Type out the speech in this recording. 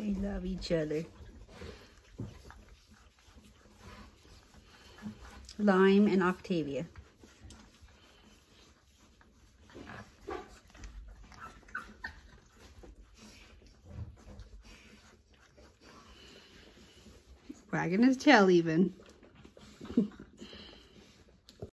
They love each other. Lime and Octavia. Wagging his tail even.